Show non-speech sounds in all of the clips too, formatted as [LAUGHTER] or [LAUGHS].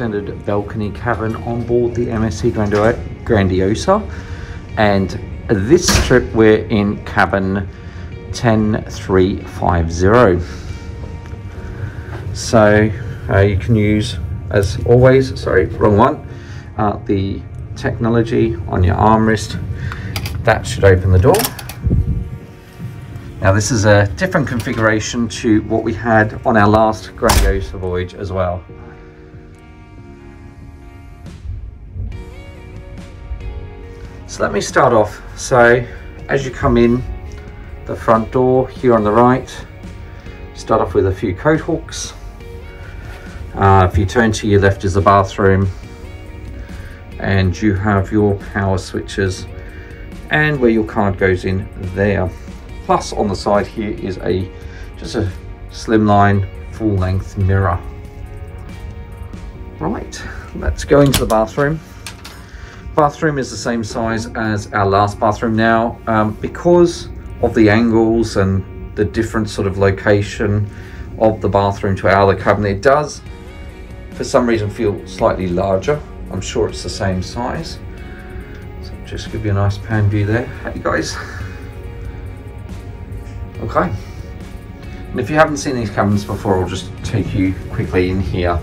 extended balcony cabin on board the MSC Grandiosa. And this trip we're in cabin 10350. So uh, you can use, as always, sorry, wrong one, uh, the technology on your armrest. That should open the door. Now this is a different configuration to what we had on our last Grandiosa voyage as well. Let me start off. So as you come in the front door here on the right, start off with a few coat hooks. Uh, if you turn to your left is the bathroom and you have your power switches and where your card goes in there. Plus on the side here is a just a slimline full length mirror. Right, let's go into the bathroom. Bathroom is the same size as our last bathroom now. Um, because of the angles and the different sort of location of the bathroom to our other cabinet, it does for some reason feel slightly larger. I'm sure it's the same size. So just give you a nice pan view there. Hey guys. Okay. And if you haven't seen these cabins before, I'll just take you quickly in here.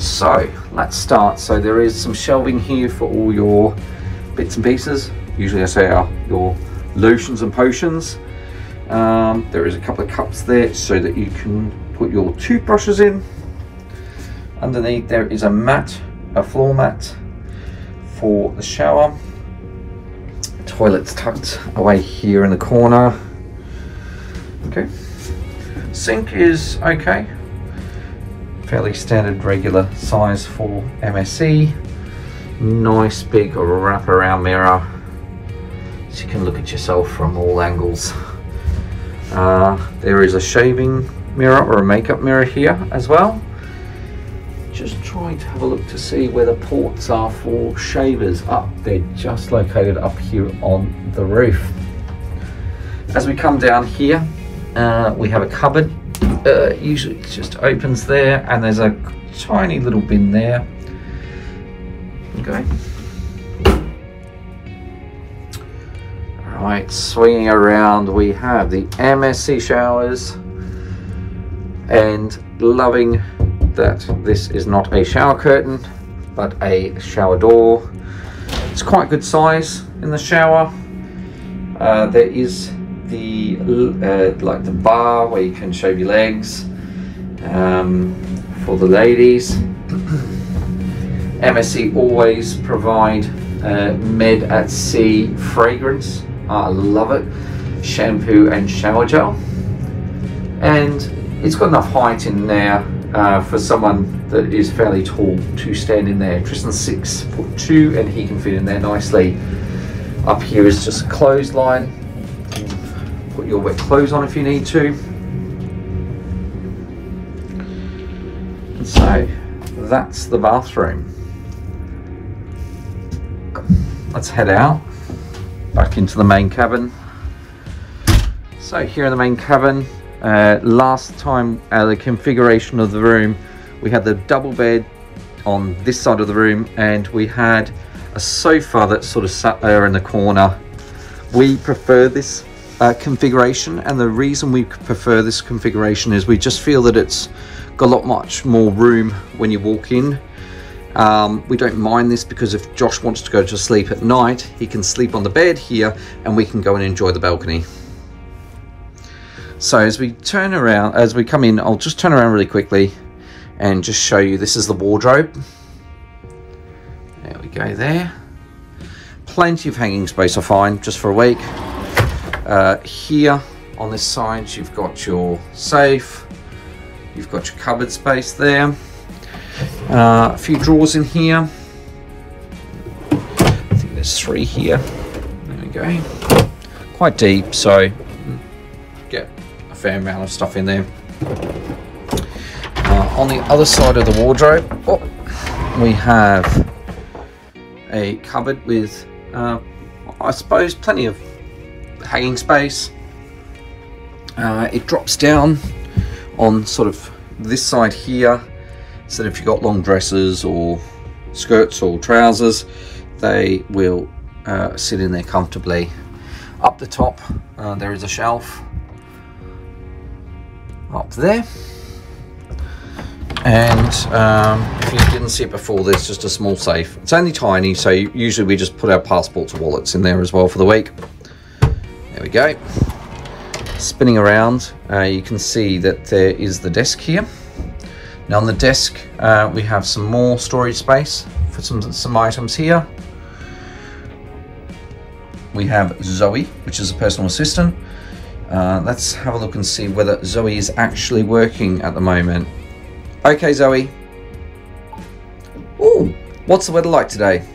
So let's start. So there is some shelving here for all your bits and pieces. Usually I say are your lotions and potions. Um, there is a couple of cups there so that you can put your toothbrushes in. Underneath there is a mat, a floor mat for the shower. Toilet's tucked away here in the corner. Okay. Sink is okay. Fairly standard regular size for MSC. Nice big wraparound mirror. So you can look at yourself from all angles. Uh, there is a shaving mirror or a makeup mirror here as well. Just trying to have a look to see where the ports are for shavers up. They're just located up here on the roof. As we come down here, uh, we have a cupboard. Uh, usually it just opens there and there's a tiny little bin there. Okay. Right, swinging around we have the MSC showers and loving that this is not a shower curtain but a shower door. It's quite good size in the shower. Uh, there is the uh, like the bar where you can shave your legs um, for the ladies. MSC always provide uh, Med at Sea fragrance. I love it. Shampoo and shower gel. And it's got enough height in there uh, for someone that is fairly tall to stand in there. Tristan's six foot two and he can fit in there nicely. Up here is just a clothesline Put your wet clothes on if you need to. And so that's the bathroom. Let's head out back into the main cabin. So here in the main cabin, uh, last time uh, the configuration of the room, we had the double bed on this side of the room and we had a sofa that sort of sat there in the corner. We prefer this uh, configuration and the reason we prefer this configuration is we just feel that it's got a lot much more room when you walk in. Um, we don't mind this because if Josh wants to go to sleep at night he can sleep on the bed here and we can go and enjoy the balcony. So as we turn around as we come in I'll just turn around really quickly and just show you this is the wardrobe. There we go there. Plenty of hanging space I find just for a week uh, here on this side you've got your safe, you've got your cupboard space there, uh, a few drawers in here. I think there's three here. There we go. Quite deep, so get a fair amount of stuff in there. Uh, on the other side of the wardrobe, oh, we have a cupboard with, uh, I suppose, plenty of hanging space. Uh, it drops down on sort of this side here. So that if you've got long dresses or skirts or trousers they will uh, sit in there comfortably. Up the top uh, there is a shelf. Up there. And um, if you didn't see it before there's just a small safe. It's only tiny so usually we just put our passports or wallets in there as well for the week there we go. Spinning around uh, you can see that there is the desk here. Now on the desk uh, we have some more storage space for some some items here. We have Zoe which is a personal assistant. Uh, let's have a look and see whether Zoe is actually working at the moment. Okay, Zoe. Oh, what's the weather like today?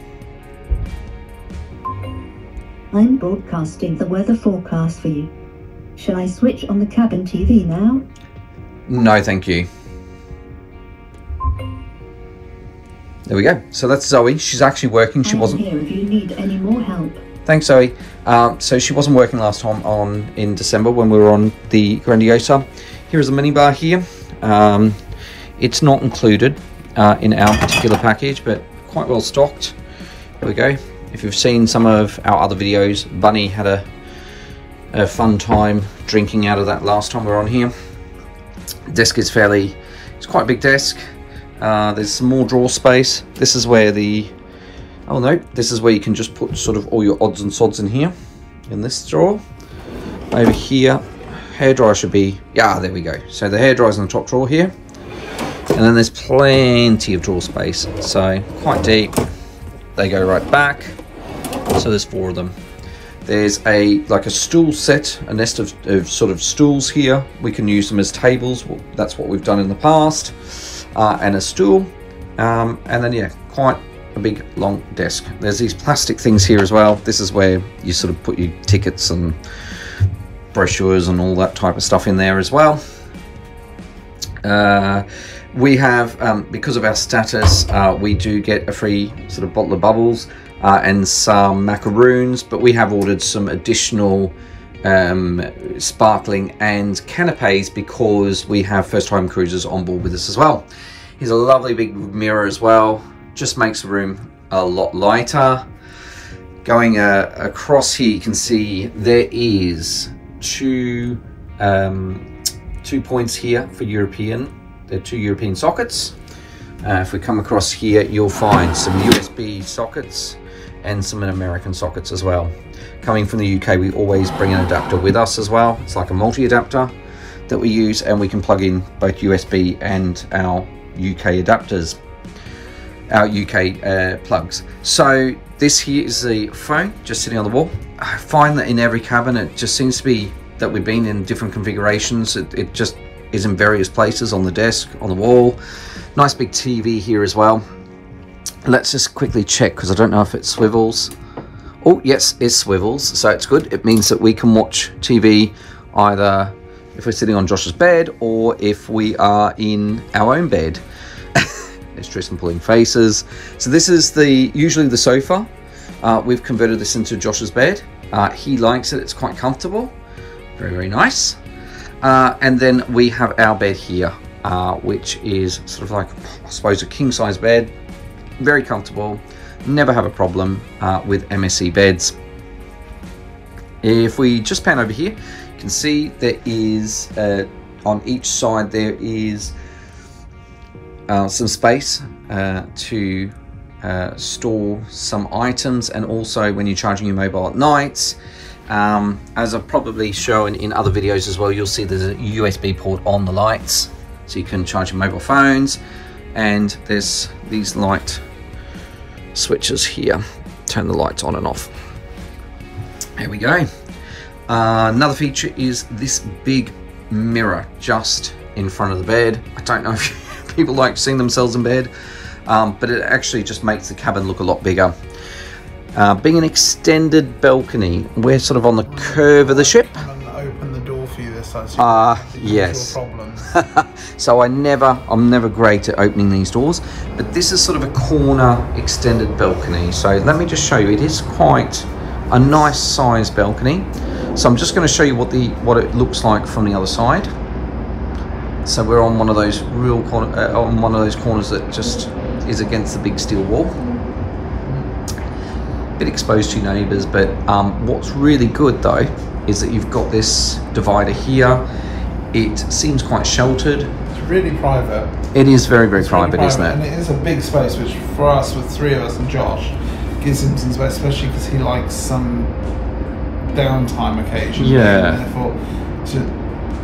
I'm broadcasting the weather forecast for you. Shall I switch on the cabin TV now? No, thank you. There we go. So that's Zoe. She's actually working. She wasn't. here if you need any more help. Thanks, Zoe. Um, so she wasn't working last time on in December when we were on the Grandiosa. Here is a minibar here. Um, it's not included uh, in our particular package, but quite well stocked. Here we go. If you've seen some of our other videos, Bunny had a, a fun time drinking out of that last time we were on here. Desk is fairly, it's quite a big desk. Uh, there's some more drawer space. This is where the, oh no, this is where you can just put sort of all your odds and sods in here, in this drawer. Over here, hairdryer should be, yeah, there we go. So the hairdryer's in the top drawer here and then there's plenty of drawer space so quite deep they go right back so there's four of them. There's a like a stool set a nest of, of sort of stools here. We can use them as tables. That's what we've done in the past. Uh, and a stool. Um, and then yeah quite a big long desk. There's these plastic things here as well. This is where you sort of put your tickets and brochures and all that type of stuff in there as well. Uh, we have, um, because of our status, uh, we do get a free sort of bottle of bubbles uh, and some macaroons, but we have ordered some additional um, sparkling and canapes because we have first time cruisers on board with us as well. Here's a lovely big mirror as well, just makes the room a lot lighter. Going uh, across here, you can see there is two um, two points here for European the two European sockets. Uh, if we come across here, you'll find some USB sockets and some American sockets as well. Coming from the UK, we always bring an adapter with us as well. It's like a multi-adapter that we use and we can plug in both USB and our UK adapters, our UK uh, plugs. So this here is the phone just sitting on the wall. I find that in every cabin, it just seems to be that we've been in different configurations. It, it just is in various places on the desk, on the wall. Nice big TV here as well. Let's just quickly check because I don't know if it swivels. Oh, yes, it swivels, so it's good. It means that we can watch TV either if we're sitting on Josh's bed or if we are in our own bed. [LAUGHS] There's Tristan pulling faces. So this is the usually the sofa. Uh, we've converted this into Josh's bed. Uh, he likes it, it's quite comfortable. Very, very nice. Uh, and then we have our bed here, uh, which is sort of like, I suppose, a king size bed. Very comfortable. Never have a problem uh, with MSC beds. If we just pan over here, you can see there is, uh, on each side, there is uh, some space uh, to store some items and also when you're charging your mobile at night um, as I've probably shown in other videos as well, you'll see there's a USB port on the lights, so you can charge your mobile phones, and there's these light switches here, turn the lights on and off. There we go. Uh, another feature is this big mirror just in front of the bed. I don't know [LAUGHS] if people like seeing themselves in bed, um, but it actually just makes the cabin look a lot bigger. Uh, being an extended balcony, we're sort of on the curve of the ship. Open the door for you this time. Ah, uh, yes. [LAUGHS] so I never, I'm never great at opening these doors, but this is sort of a corner extended balcony. So let me just show you. It is quite a nice size balcony. So I'm just going to show you what the what it looks like from the other side. So we're on one of those real corner, uh, on one of those corners that just is against the big steel wall. Bit exposed to neighbours, but um, what's really good though is that you've got this divider here. It seems quite sheltered. It's really private. It is very very It's really private, isn't it? And it? is a big space, which for us, with three of us and Josh, gives him some space, especially because he likes some downtime occasionally. Yeah. And therefore, to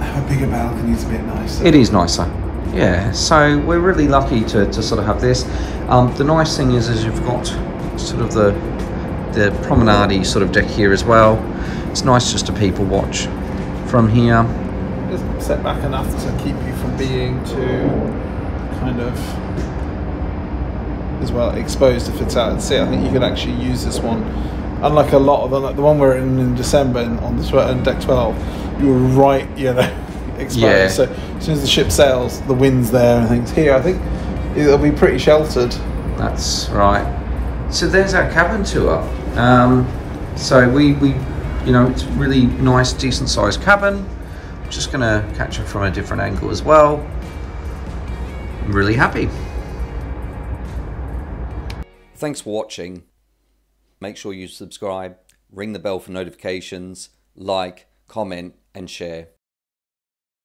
have a bigger balcony is a bit nicer. It is nicer. Yeah, so we're really lucky to, to sort of have this. Um, the nice thing is, is you've got sort of the the promenade sort of deck here as well. It's nice just to people watch from here. Just set back enough to keep you from being too kind of as well exposed if it's out at sea. I think you could actually use this one. Unlike a lot of them, like the one we're in in December in, on the tw- on deck twelve, you were right, you know, [LAUGHS] exposed. Yeah. So as soon as the ship sails, the wind's there and things. Here, I think it'll be pretty sheltered. That's right. So there's our cabin tour. Um, so we, we, you know, it's really nice, decent sized cabin. I'm Just gonna catch it from a different angle as well. I'm really happy. Thanks for watching. Make sure you subscribe, ring the bell for notifications, like, comment, and share.